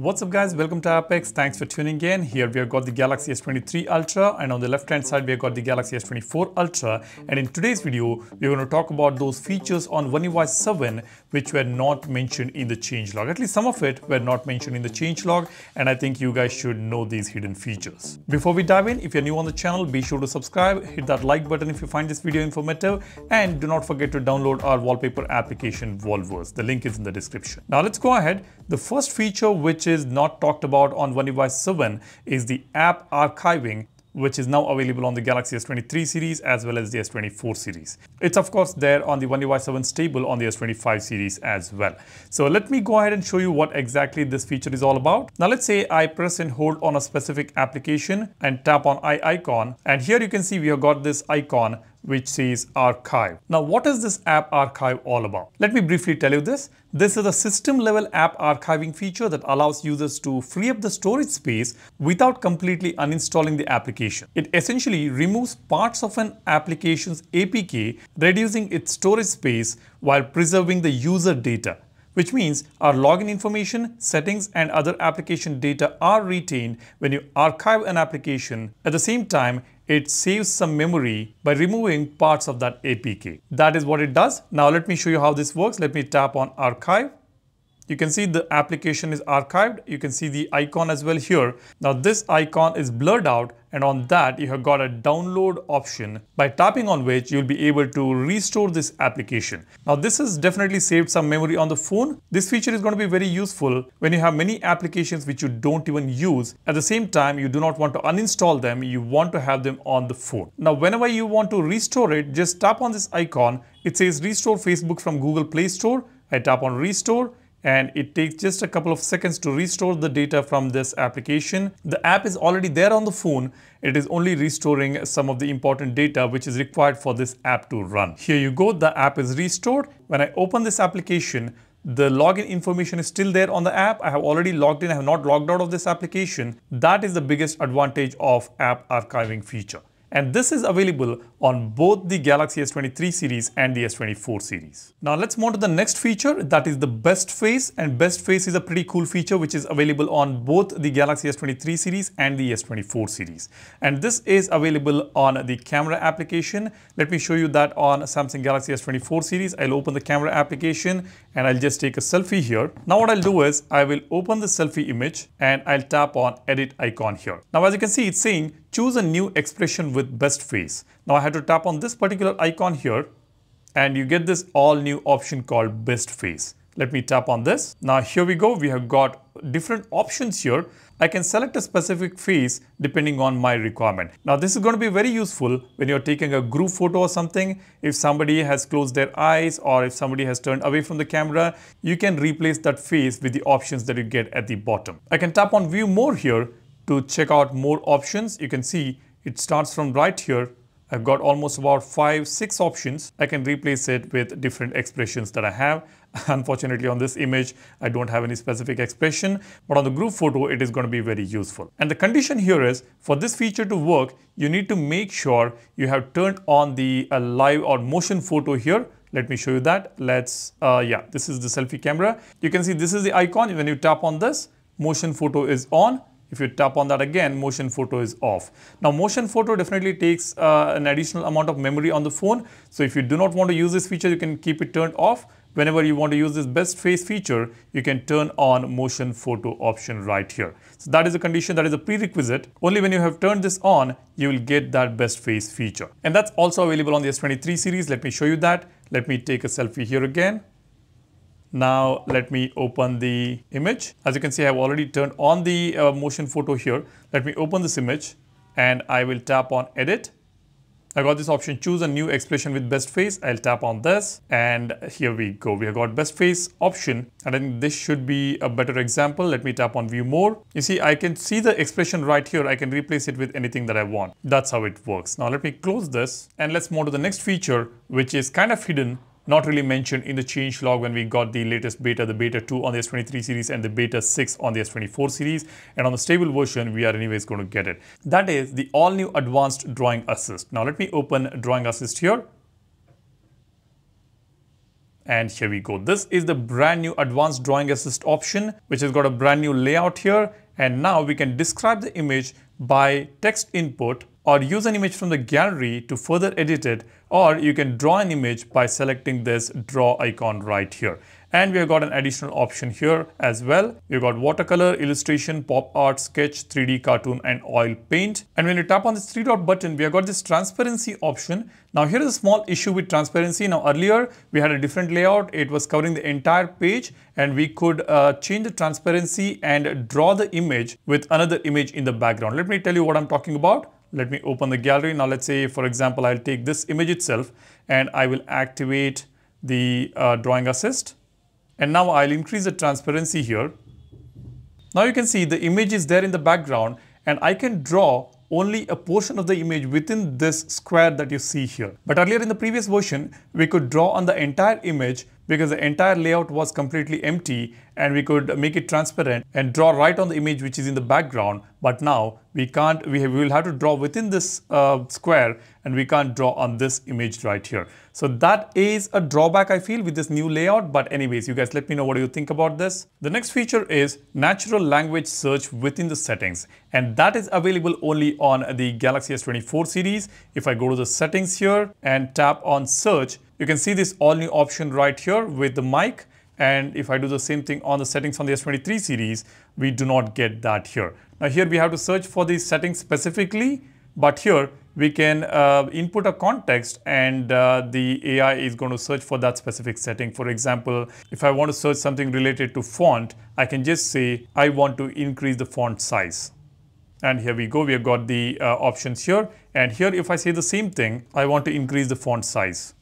What's up guys, welcome to AppX. Thanks for tuning in. Here we have got the Galaxy S23 Ultra and on the left hand side we have got the Galaxy S24 Ultra and in today's video we're going to talk about those features on One UI 7 which were not mentioned in the changelog. At least some of it were not mentioned in the changelog and I think you guys should know these hidden features. Before we dive in, if you're new on the channel, be sure to subscribe, hit that like button if you find this video informative and do not forget to download our wallpaper application Wallverse. The link is in the description. Now let's go ahead. The first feature which is not talked about on One UI 7 is the app archiving which is now available on the Galaxy S23 series as well as the S24 series. It's of course there on the One UI 7 stable on the S25 series as well. So let me go ahead and show you what exactly this feature is all about. Now let's say I press and hold on a specific application and tap on i icon and here you can see we have got this icon which says archive. Now what is this app archive all about? Let me briefly tell you this. This is a system level app archiving feature that allows users to free up the storage space without completely uninstalling the application. It essentially removes parts of an application's APK, reducing its storage space while preserving the user data which means our login information, settings and other application data are retained when you archive an application. At the same time, it saves some memory by removing parts of that APK. That is what it does. Now let me show you how this works. Let me tap on archive you can see the application is archived. You can see the icon as well here. Now this icon is blurred out and on that you have got a download option by tapping on which you'll be able to restore this application. Now this has definitely saved some memory on the phone. This feature is going to be very useful when you have many applications which you don't even use. At the same time, you do not want to uninstall them. You want to have them on the phone. Now whenever you want to restore it, just tap on this icon. It says restore Facebook from Google Play Store. I tap on restore and it takes just a couple of seconds to restore the data from this application. The app is already there on the phone. It is only restoring some of the important data which is required for this app to run. Here you go, the app is restored. When I open this application, the login information is still there on the app. I have already logged in, I have not logged out of this application. That is the biggest advantage of app archiving feature and this is available on both the Galaxy S23 series and the S24 series. Now let's move on to the next feature that is the best face and best face is a pretty cool feature which is available on both the Galaxy S23 series and the S24 series and this is available on the camera application. Let me show you that on Samsung Galaxy S24 series. I'll open the camera application and I'll just take a selfie here. Now what I'll do is I will open the selfie image and I'll tap on edit icon here. Now as you can see it's saying choose a new expression with best face. Now I have to tap on this particular icon here and you get this all new option called best face. Let me tap on this. Now here we go. We have got different options here. I can select a specific face depending on my requirement. Now this is going to be very useful when you're taking a group photo or something. If somebody has closed their eyes or if somebody has turned away from the camera, you can replace that face with the options that you get at the bottom. I can tap on view more here to check out more options. You can see it starts from right here. I've got almost about five, six options. I can replace it with different expressions that I have. Unfortunately, on this image, I don't have any specific expression, but on the group photo, it is going to be very useful. And the condition here is for this feature to work, you need to make sure you have turned on the uh, live or motion photo here. Let me show you that. Let's, uh, yeah, this is the selfie camera. You can see this is the icon. When you tap on this, motion photo is on if you tap on that again, motion photo is off. Now motion photo definitely takes uh, an additional amount of memory on the phone. So if you do not want to use this feature, you can keep it turned off. Whenever you want to use this best face feature, you can turn on motion photo option right here. So that is a condition, that is a prerequisite. Only when you have turned this on, you will get that best face feature. And that's also available on the S23 series. Let me show you that. Let me take a selfie here again. Now let me open the image. As you can see, I have already turned on the uh, motion photo here. Let me open this image and I will tap on edit. I got this option choose a new expression with best face. I'll tap on this and here we go. We have got best face option and I think this should be a better example. Let me tap on view more. You see I can see the expression right here. I can replace it with anything that I want. That's how it works. Now let me close this and let's move to the next feature which is kind of hidden not really mentioned in the change log when we got the latest beta, the beta 2 on the S23 series and the beta 6 on the S24 series. And on the stable version, we are anyways going to get it. That is the all new advanced drawing assist. Now let me open drawing assist here. And here we go. This is the brand new advanced drawing assist option, which has got a brand new layout here. And now we can describe the image by text input or use an image from the gallery to further edit it or you can draw an image by selecting this draw icon right here and we have got an additional option here as well. We've got watercolor, illustration, pop art, sketch, 3D cartoon and oil paint. And when you tap on this three dot button, we have got this transparency option. Now here is a small issue with transparency. Now earlier we had a different layout. It was covering the entire page and we could uh, change the transparency and draw the image with another image in the background. Let me tell you what I'm talking about. Let me open the gallery. Now let's say for example, I'll take this image itself and I will activate the uh, drawing assist and now I'll increase the transparency here. Now you can see the image is there in the background and I can draw only a portion of the image within this square that you see here. But earlier in the previous version, we could draw on the entire image because the entire layout was completely empty and we could make it transparent and draw right on the image which is in the background. But now we can't, we, have, we will have to draw within this uh, square and we can't draw on this image right here. So that is a drawback I feel with this new layout. But anyways, you guys let me know what you think about this. The next feature is natural language search within the settings. And that is available only on the Galaxy S24 series. If I go to the settings here and tap on search, you can see this all new option right here with the mic. And if I do the same thing on the settings on the S23 series, we do not get that here. Now here we have to search for these settings specifically, but here we can uh, input a context and uh, the AI is going to search for that specific setting. For example, if I want to search something related to font, I can just say, I want to increase the font size. And here we go, we have got the uh, options here. And here, if I say the same thing, I want to increase the font size.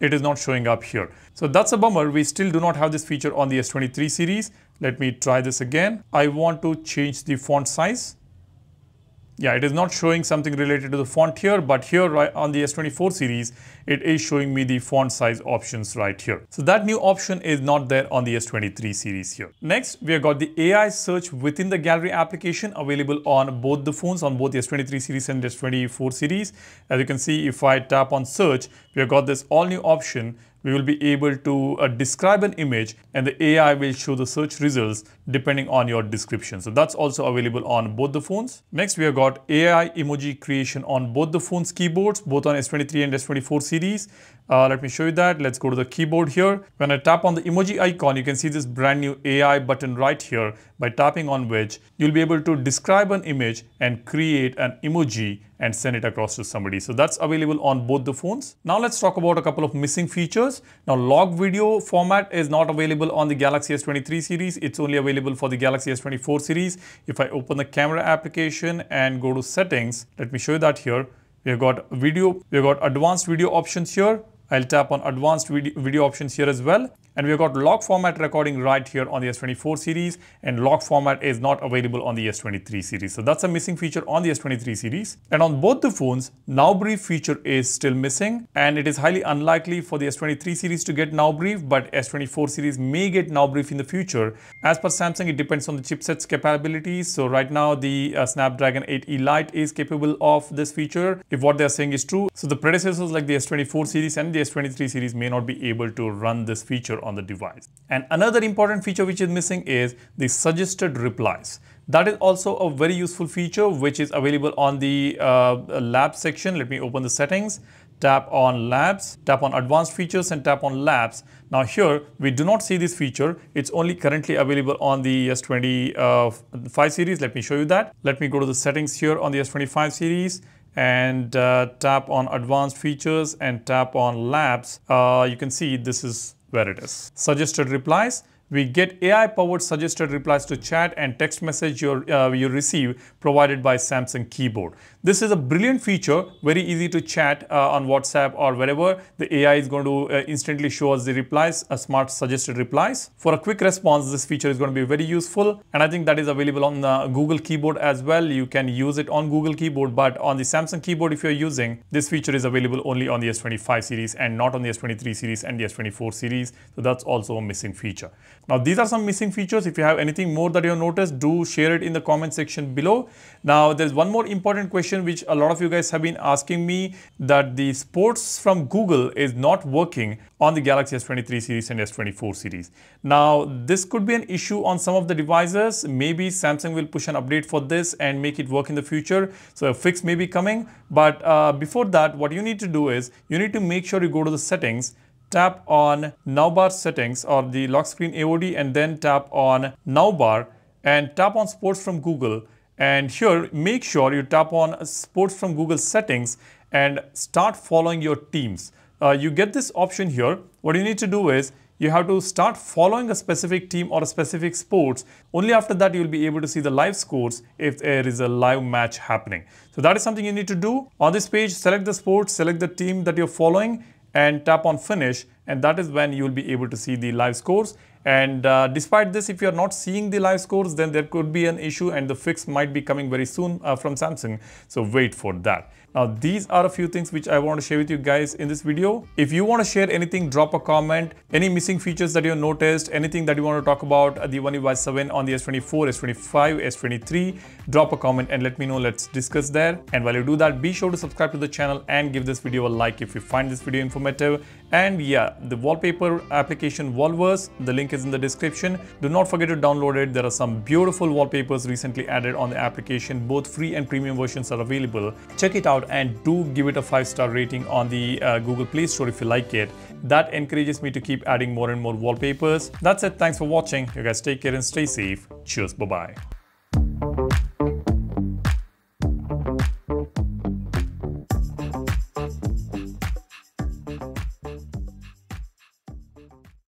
It is not showing up here. So that's a bummer. We still do not have this feature on the S23 series. Let me try this again. I want to change the font size. Yeah, it is not showing something related to the font here, but here on the S24 series, it is showing me the font size options right here. So that new option is not there on the S23 series here. Next, we have got the AI search within the gallery application available on both the phones, on both the S23 series and S24 series. As you can see, if I tap on search, we have got this all new option we will be able to uh, describe an image and the AI will show the search results depending on your description. So that's also available on both the phones. Next, we have got AI emoji creation on both the phones keyboards, both on S23 and S24 series. Uh, let me show you that. Let's go to the keyboard here. When I tap on the emoji icon, you can see this brand new AI button right here by tapping on which you'll be able to describe an image and create an emoji and send it across to somebody. So that's available on both the phones. Now let's talk about a couple of missing features. Now log video format is not available on the Galaxy S23 series. It's only available for the Galaxy S24 series. If I open the camera application and go to settings, let me show you that here. We've got video, we've got advanced video options here I'll tap on advanced video, options here as well. And we've got log format recording right here on the S24 series and log format is not available on the S23 series. So that's a missing feature on the S23 series. And on both the phones, now brief feature is still missing and it is highly unlikely for the S23 series to get now brief, but S24 series may get now brief in the future. As per Samsung, it depends on the chipset's capabilities. So right now the uh, Snapdragon 8 Elite is capable of this feature if what they're saying is true. So the predecessors like the S24 series and the S23 series may not be able to run this feature on the device. And another important feature which is missing is the suggested replies. That is also a very useful feature which is available on the uh, lab section. Let me open the settings, tap on labs, tap on advanced features and tap on labs. Now here we do not see this feature. It's only currently available on the S25 uh, series. Let me show you that. Let me go to the settings here on the S25 series and uh, tap on advanced features and tap on labs, uh, you can see this is where it is. Suggested replies we get AI powered suggested replies to chat and text message you uh, you receive provided by Samsung keyboard. This is a brilliant feature, very easy to chat uh, on WhatsApp or wherever. The AI is going to uh, instantly show us the replies, a smart suggested replies. For a quick response, this feature is going to be very useful and I think that is available on the Google keyboard as well. You can use it on Google keyboard, but on the Samsung keyboard, if you're using, this feature is available only on the S25 series and not on the S23 series and the S24 series. So that's also a missing feature. Now these are some missing features. If you have anything more that you have noticed, do share it in the comment section below. Now there's one more important question which a lot of you guys have been asking me that the sports from Google is not working on the Galaxy S23 series and S24 series. Now this could be an issue on some of the devices. Maybe Samsung will push an update for this and make it work in the future. So a fix may be coming. But uh, before that, what you need to do is you need to make sure you go to the settings tap on Now Bar settings or the lock screen AOD and then tap on Now Bar and tap on sports from Google and here make sure you tap on sports from Google settings and start following your teams. Uh, you get this option here. What you need to do is you have to start following a specific team or a specific sports. Only after that you will be able to see the live scores if there is a live match happening. So that is something you need to do. On this page, select the sports, select the team that you're following and tap on finish. And that is when you will be able to see the live scores and uh, despite this if you are not seeing the live scores then there could be an issue and the fix might be coming very soon uh, from Samsung so wait for that. Now these are a few things which I want to share with you guys in this video. If you want to share anything, drop a comment. Any missing features that you noticed, anything that you want to talk about uh, the One UI 7 on the S24, S25, S23, drop a comment and let me know. Let's discuss there. And while you do that, be sure to subscribe to the channel and give this video a like if you find this video informative. And yeah, the wallpaper application Wallverse, the link is in the description. Do not forget to download it. There are some beautiful wallpapers recently added on the application. Both free and premium versions are available. Check it out and do give it a 5-star rating on the uh, Google Play Store if you like it. That encourages me to keep adding more and more wallpapers. That's it. Thanks for watching. You guys take care and stay safe. Cheers. Bye-bye.